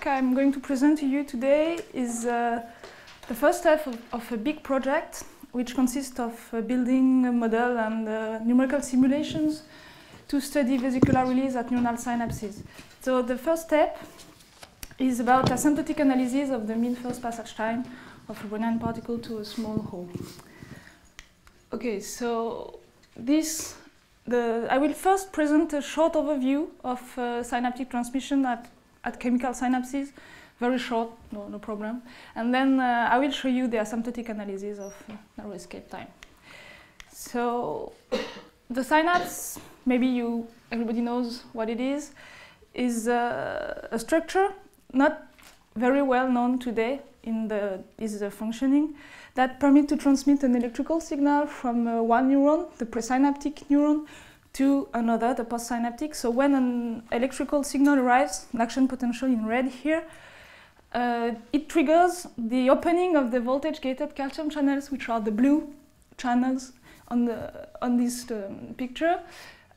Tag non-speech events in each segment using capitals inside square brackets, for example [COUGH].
work I'm going to present to you today is uh, the first step of, of, a big project which consists of uh, building a model and uh, numerical simulations to study vesicular release at neuronal synapses. So the first step is about asymptotic analysis of the mean first passage time of a Brownian particle to a small hole. Okay, so this, the, I will first present a short overview of uh, synaptic transmission at, at chemical synapses, very short, no, no problem. And then uh, I will show you the asymptotic analysis of narrow escape time. So the synapse, maybe you, everybody knows what it is, is uh, a structure not very well known today in the is the functioning that permit to transmit an electrical signal from uh, one neuron, the presynaptic neuron, to another, the postsynaptic. So when an electrical signal arrives, an action potential in red here, uh, it triggers the opening of the voltage-gated calcium channels, which are the blue channels on, the, on this um, picture.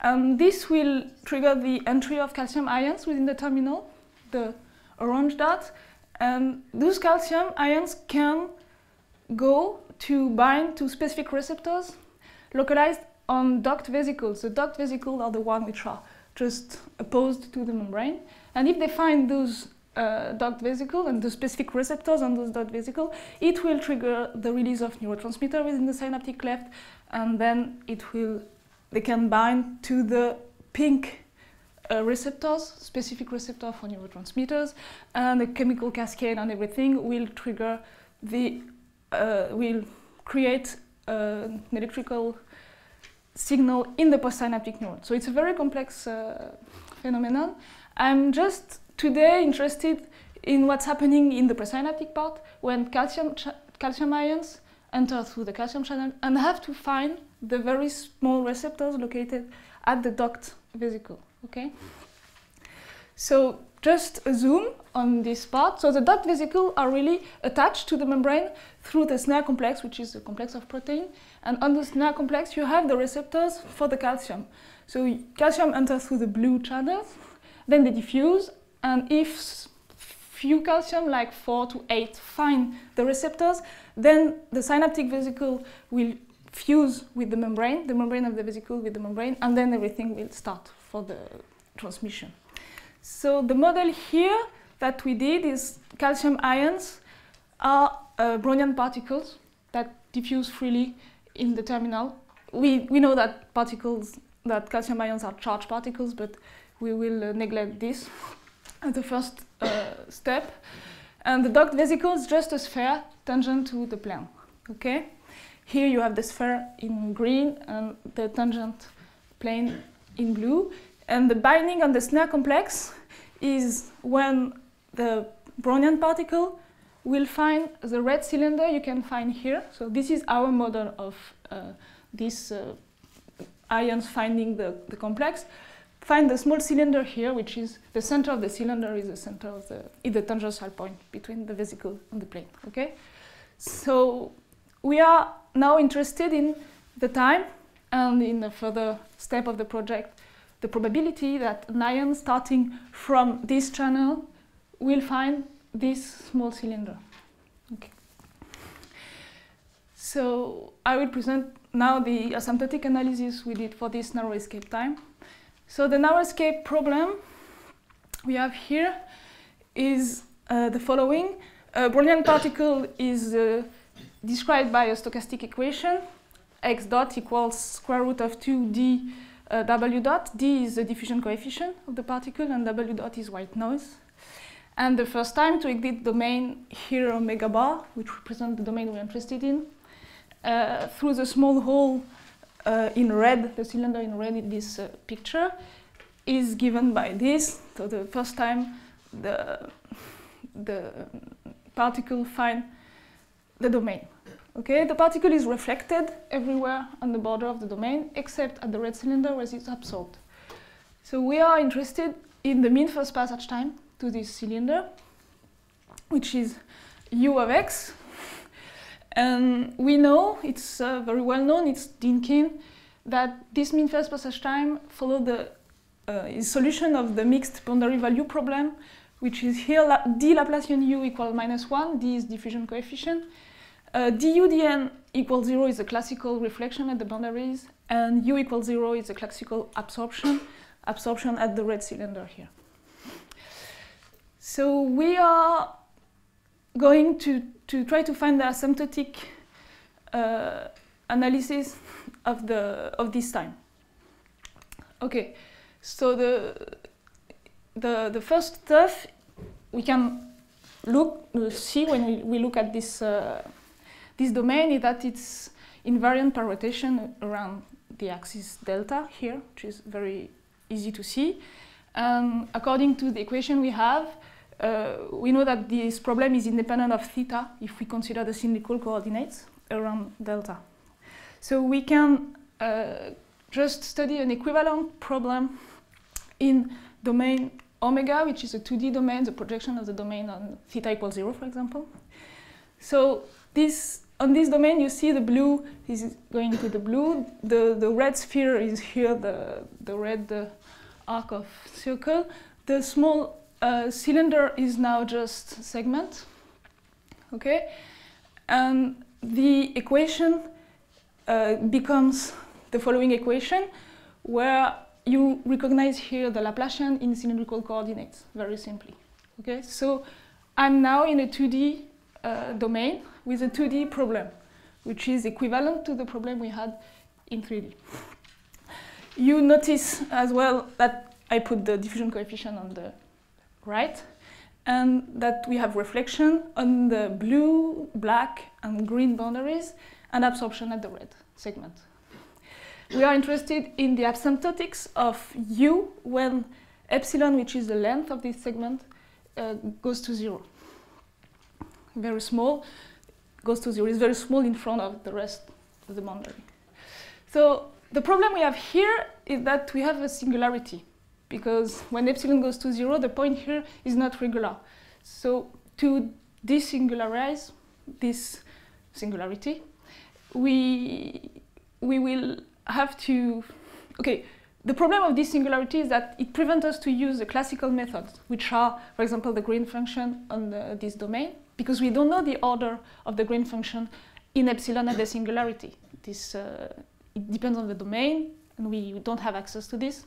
And this will trigger the entry of calcium ions within the terminal, the orange dot, and those calcium ions can go to bind to specific receptors localized on docked vesicles. The docked vesicles are the ones which are just opposed to the membrane. And if they find those uh, docked vesicles and the specific receptors on those docked vesicles, it will trigger the release of neurotransmitter within the synaptic cleft, and then it will, they can bind to the pink uh, receptors, specific receptor for neurotransmitters, and the chemical cascade and everything will trigger the, uh, will create uh, an electrical signal in the postsynaptic neuron. So it's a very complex uh, phenomenon. I'm just today interested in what's happening in the presynaptic part when calcium, calcium ions enter through the calcium channel and have to find the very small receptors located at the docked vesicle okay? So just zoom on this part. So the docked vesicles are really attached to the membrane through the snare complex, which is a complex of protein. And on the snare complex, you have the receptors for the calcium. So calcium enters through the blue channels, then they diffuse, and if few calcium, like 4 to 8, find the receptors, then the synaptic vesicle will fuse with the membrane, the membrane of the vesicle with the membrane, and then everything will start for the transmission. So the model here that we did is calcium ions are uh, Brownian particles that diffuse freely in the terminal. We, we know that particles, that calcium ions are charged particles, but we will uh, neglect this [LAUGHS] as the first uh, step. And the docked vesicle is just a sphere tangent to the plane. Okay? Here you have the sphere in green and the tangent plane in blue. And the binding on the snare complex is when the Brownian particle will find the red cylinder you can find here. So this is our model of uh, these uh, ions finding the, the complex. Find the small cylinder here, which is the center of the cylinder is the center of the, is the tangential point between the vesicle and the plane, okay? So we are now interested in the time and in the further step of the project the probability that an ion starting from this channel will find this small cylinder. Okay. So I will present now the asymptotic analysis we did for this narrow escape time. So the narrow escape problem we have here is uh, the following. A Brownian particle is uh, described by a stochastic equation x dot equals square root of 2d uh, W dot, D is the diffusion coefficient of the particle, and W dot is white noise. And the first time to exit the domain here omega bar, which represents the domain we're interested in, uh, through the small hole uh, in red, the cylinder in red in this uh, picture, is given by this. So the first time the, the particle find the domain. Okay, the particle is reflected everywhere on the border of the domain, except at the red cylinder where it's absorbed. So we are interested in the mean first passage time to this cylinder, which is u of x. And we know, it's uh, very well known, it's Dynkin, that this mean first passage time follow the uh, solution of the mixed boundary value problem, which is here la d Laplacian u equals minus 1, d is diffusion coefficient. Uh, du dn equals 0 is a classical reflection at the boundaries, and u equals 0 is a classical absorption, absorption at the red cylinder here. So we are going to, to try to find the asymptotic uh, analysis of, the, of this time. Okay, so the, the, the first stuff we can look, uh, see when we, we look at this, uh, this domain is that it's invariant per rotation around the axis delta here, which is very easy to see. And according to the equation we have, uh, we know that this problem is independent of theta if we consider the cylindrical coordinates around delta. So we can uh, just study an equivalent problem in domain omega, which is a 2D domain, the projection of the domain on theta equals zero, for example. So this on this domain, you see the blue is going to the blue. The, the red sphere is here, the, the red uh, arc of circle. The small uh, cylinder is now just segment, okay? And the equation uh, becomes the following equation, where you recognize here the Laplacian in cylindrical coordinates, very simply. Okay, so I'm now in a 2D uh, domain with a 2D problem, which is equivalent to the problem we had in 3D. You notice as well that I put the diffusion coefficient on the right, and that we have reflection on the blue, black, and green boundaries, and absorption at the red segment we are interested in the asymptotics of u when epsilon, which is the length of this segment, uh, goes to zero. Very small, goes to zero. It's very small in front of the rest of the boundary. So the problem we have here is that we have a singularity because when epsilon goes to zero, the point here is not regular. So to desingularize this singularity, we, we will have to, okay, the problem of this singularity is that it prevents us to use the classical methods, which are, for example, the green function on the, this domain, because we don't know the order of the green function in epsilon at the singularity. This, uh, it depends on the domain, and we don't have access to this.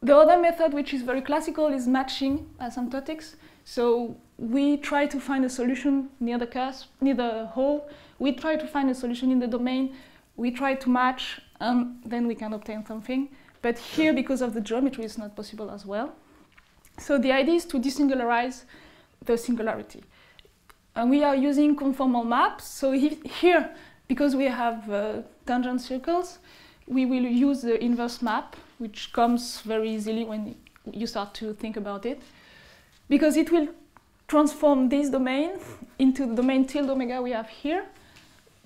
The other method, which is very classical, is matching asymptotics. So we try to find a solution near the cusp, near the hole. We try to find a solution in the domain we try to match, and then we can obtain something. But here, because of the geometry, it's not possible as well. So the idea is to desingularize the singularity. And we are using conformal maps. So he, here, because we have uh, tangent circles, we will use the inverse map, which comes very easily when you start to think about it, because it will transform this domain into the domain tilde omega we have here,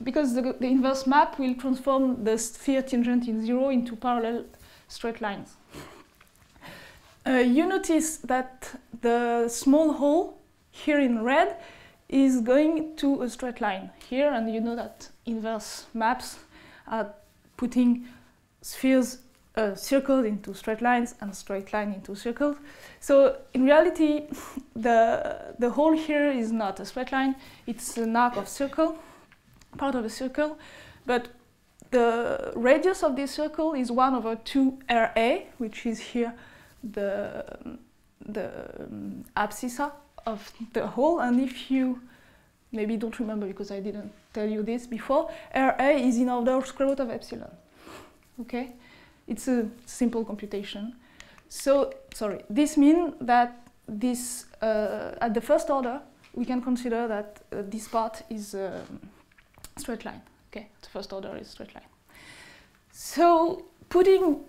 because the, the, inverse map will transform the sphere tangent in zero into parallel straight lines. Uh, you notice that the small hole here in red is going to a straight line here, and you know that inverse maps are putting spheres, uh, circles into straight lines and straight line into circles. So in reality, [LAUGHS] the, the hole here is not a straight line, it's an arc of circle part of a circle, but the radius of this circle is 1 over 2 RA, which is here the, the um, abscissa of the hole. And if you maybe don't remember because I didn't tell you this before, RA is in order square root of epsilon. Okay? It's a simple computation. So, sorry, this means that this, uh, at the first order, we can consider that uh, this part is um, straight line. Okay, the first order is straight line. So putting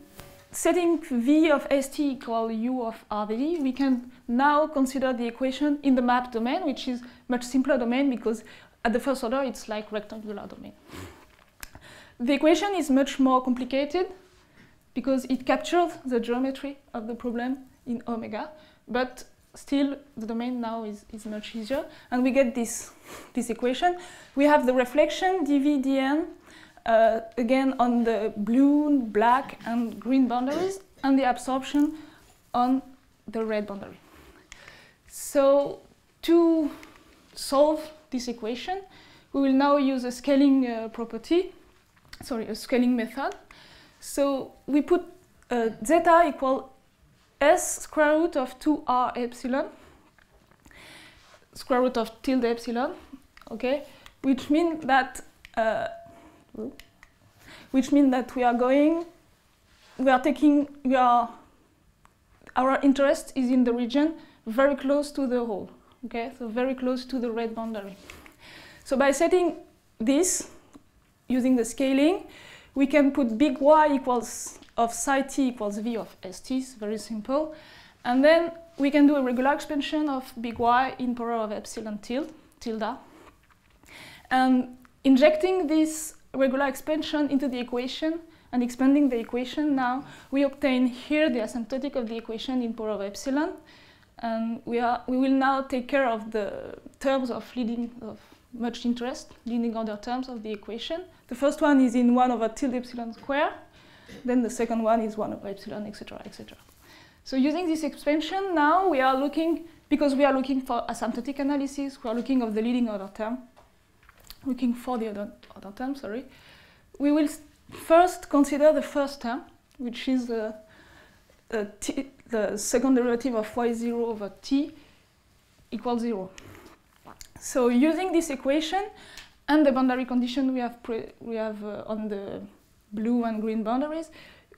setting v of st equal u of rd, we can now consider the equation in the map domain, which is much simpler domain because at the first order it's like rectangular domain. The equation is much more complicated because it captures the geometry of the problem in omega, but still the domain now is, is much easier. And we get this, this equation. We have the reflection dv dn, uh, again on the blue, black, and green boundaries, and the absorption on the red boundary. So to solve this equation, we will now use a scaling uh, property, sorry, a scaling method. So we put uh, zeta equal s square root of 2r epsilon, square root of tilde epsilon, okay, which means that uh, which means that we are going, we are taking, we are, our interest is in the region very close to the hole, okay, so very close to the red boundary. So by setting this, using the scaling, we can put big Y equals of psi t equals V of st, it's very simple. And then we can do a regular expansion of big Y in power of epsilon tilde, tilde. And injecting this regular expansion into the equation and expanding the equation now, we obtain here the asymptotic of the equation in power of epsilon. And we, are, we will now take care of the terms of leading of much interest, leading order terms of the equation. The first one is in 1 over tilde epsilon square. Then the second one is 1 over epsilon, etc., etc. So using this expansion, now we are looking, because we are looking for asymptotic analysis, we are looking of the leading order term, looking for the other, other term, sorry. We will first consider the first term, which is uh, uh, the second derivative of y0 over t equals 0. So using this equation and the boundary condition we have, we have uh, on the blue and green boundaries,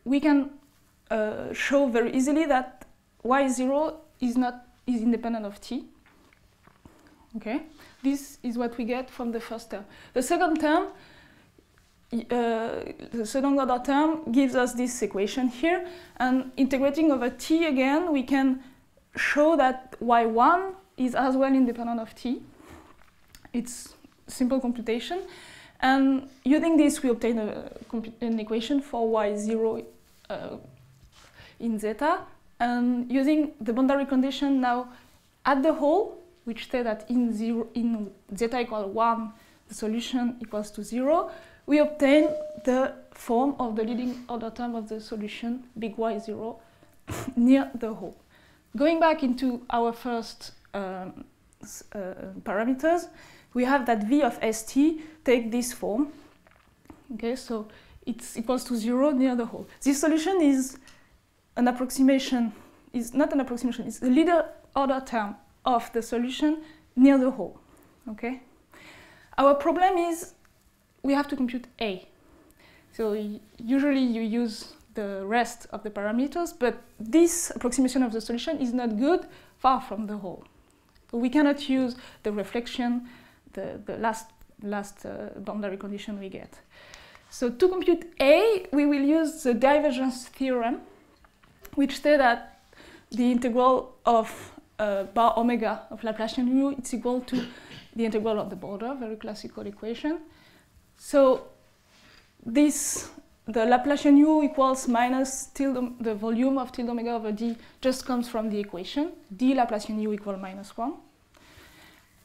we can uh, show very easily that y0 is not is independent of t. Okay, this is what we get from the first term. The second term, uh, the second order term gives us this equation here, and integrating over t again, we can show that y1 is as well independent of t. It's simple computation. And using this, we obtain a, an equation for y0 uh, in zeta. And using the boundary condition now at the hole, which say that in, zero, in zeta equal 1, the solution equals to 0, we obtain the form of the leading order term of the solution, big Y0, [LAUGHS] near the hole. Going back into our first um, uh, parameters, we have that v of st take this form. Okay, so it's equals to zero near the hole. This solution is an approximation, is not an approximation, it's the leader order term of the solution near the hole. Okay? Our problem is we have to compute A. So usually you use the rest of the parameters, but this approximation of the solution is not good far from the hole. We cannot use the reflection, the, the last, last uh, boundary condition we get. So to compute A, we will use the divergence theorem, which says that the integral of uh, bar omega of Laplacian mu is equal to the integral of the border, very classical equation. So this, the Laplacian u equals minus tilde, the volume of tilde omega over d just comes from the equation, d Laplacian u equal minus 1.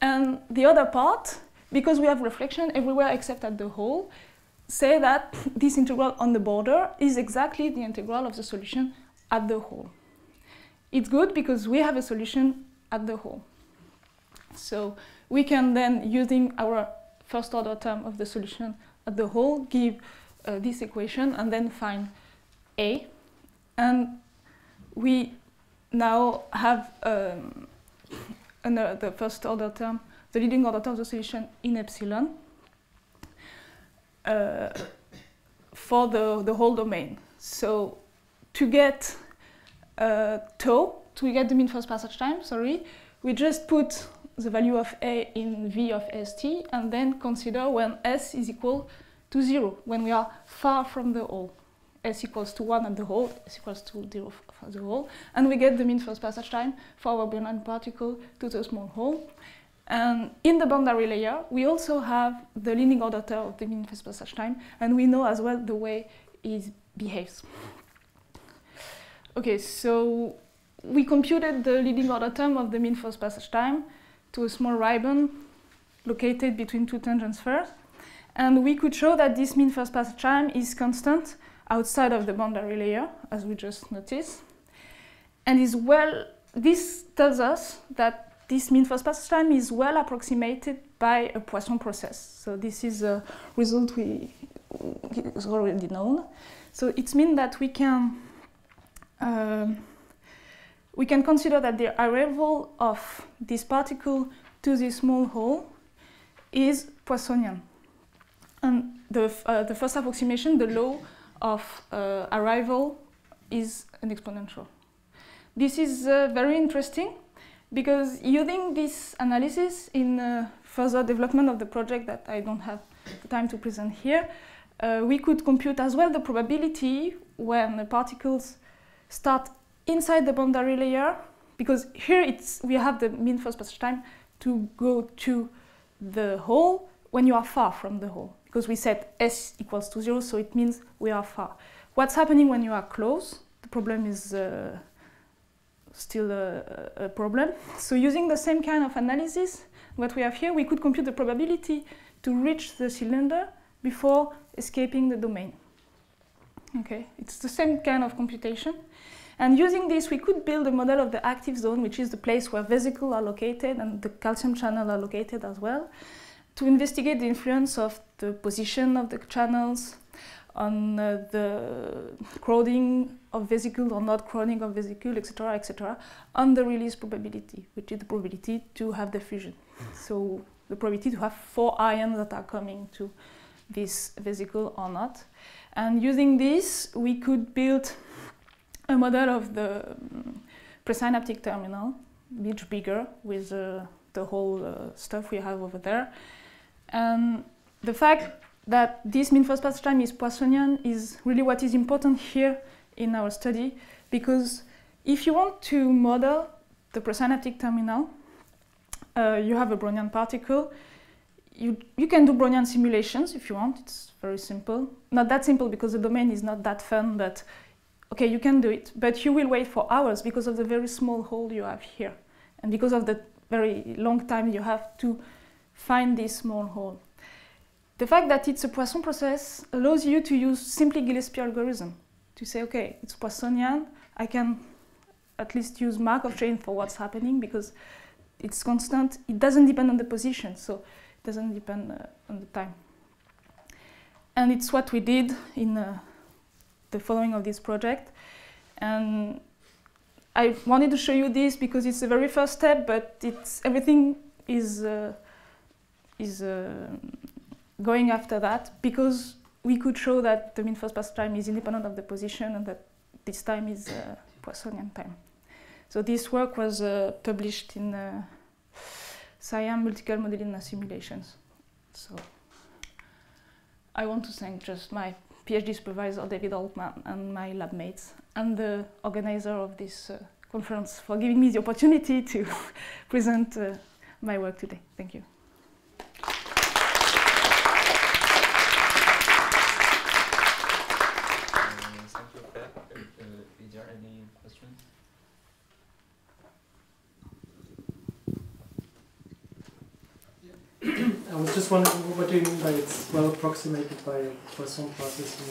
And the other part, because we have reflection everywhere except at the hole, say that [LAUGHS] this integral on the border is exactly the integral of the solution at the hole. It's good because we have a solution at the hole. So we can then, using our first order term of the solution at the hole, give uh, this equation and then find A. And we now have um, the first order term, the leading order term of the solution in epsilon uh, for the, the whole domain. So to get uh, tau, to get the mean first passage time, sorry, we just put the value of A in V of st and then consider when S is equal to 0, when we are far from the hole. S equals to 1 at the hole, S equals to 0 for the hole, and we get the mean first passage time for our Brownian particle to the small hole. And in the boundary layer, we also have the leading order term of the mean first passage time, and we know as well the way it behaves. Okay, so we computed the leading order term of the mean first passage time to a small ribbon located between two tangent spheres, And we could show that this mean first passage time is constant outside of the boundary layer, as we just noticed, and is well this tells us that this mean first passage time is well approximated by a Poisson process. So this is a result we is already known. So it means that we can um, we can consider that the arrival of this particle to this small hole is Poissonian. And the, uh, the first approximation, the law of uh, arrival, is an exponential. This is uh, very interesting because using this analysis in uh, further development of the project that I don't have the time to present here, uh, we could compute as well the probability when the particles start inside the boundary layer, because here it's, we have the mean first passage time to go to the hole when you are far from the hole, because we said s equals to zero, so it means we are far. What's happening when you are close? The problem is uh, still a, a, problem. So using the same kind of analysis, what we have here, we could compute the probability to reach the cylinder before escaping the domain. Okay, it's the same kind of computation. And using this, we could build a model of the active zone, which is the place where vesicles are located and the calcium channel are located as well, to investigate the influence of the position of the channels on uh, the crowding of vesicle or not crowding of vesicle, etc., etc., on the release probability, which is the probability to have diffusion. So the probability to have four ions that are coming to this vesicle or not. And using this, we could build a model of the um, presynaptic terminal, much bigger with uh, the whole uh, stuff we have over there. And the fact that this mean first passage time is Poissonian is really what is important here in our study because if you want to model the presynaptic terminal, uh, you have a Brownian particle. You, you can do Brownian simulations if you want, it's very simple. Not that simple because the domain is not that fun, but okay, you can do it, but you will wait for hours because of the very small hole you have here and because of the very long time you have to find this small hole. The fact that it's a Poisson process allows you to use simply Gillespie algorithm to say, okay, it's Poissonian, I can at least use Markov chain for what's happening because it's constant. It doesn't depend on the position, so it doesn't depend uh, on the time. And it's what we did in uh, the following of this project. And I wanted to show you this because it's the very first step, but it's everything is uh, is uh, going after that because we could show that the mean first pass time is independent of the position and that this time is uh, Poissonian time. So this work was uh, published in uh, SIAM Multiscale Modeling and Simulations. So I want to thank just my PhD supervisor David Holcman and my lab mates and the organizer of this uh, conference for giving me the opportunity to [LAUGHS] present uh, my work today. Thank you. just wondering what do you mean by it's well approximated by a Poisson process?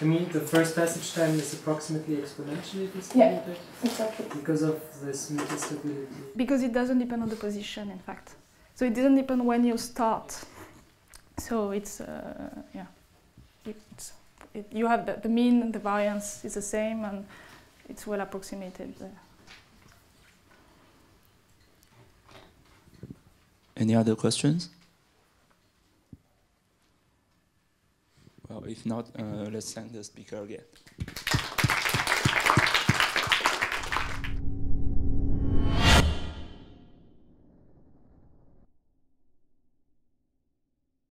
I mean, the first passage time is approximately exponentially distributed? Yeah, exactly. Because of this metastability? Because it doesn't depend on the position, in fact. So it doesn't depend when you start. So it's, uh, yeah, it's, it, you have the, the mean, the variance is the same, and it's well approximated. Any other questions? Well, if not, uh, let's thank the speaker again.